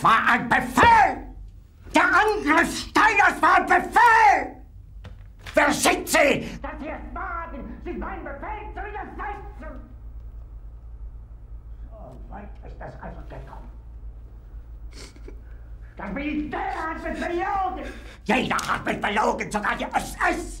Das war ein Befehl! Der Angriff Steiners war ein Befehl! Wer sind Sie? Dass Sie es wagen, sich meinen Befehl zu widersetzen! So weit ist es also gekommen. Das Militär hat mich belogen! Jeder hat mich belogen, sogar die SS!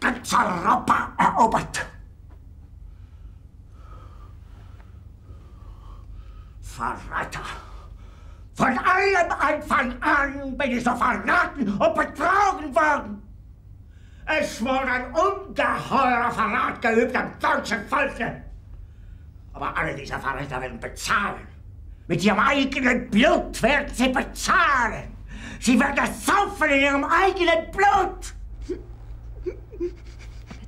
ganz Europa erobert. Verräter! Von allem Anfang an bin ich so verraten und betrogen worden. Es wurde ein ungeheurer Verrat geübt am deutschen Volke. Aber alle diese Verräter werden bezahlen. Mit ihrem eigenen Blut werden sie bezahlen. Sie werden saufen in ihrem eigenen Blut.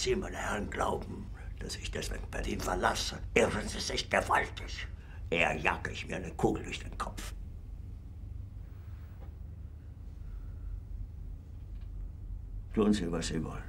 Sie, meine Herren, glauben, dass ich deswegen Berlin verlasse, irren Sie sich gewaltig. Eher jage ich mir eine Kugel durch den Kopf. Tun Sie, was Sie wollen.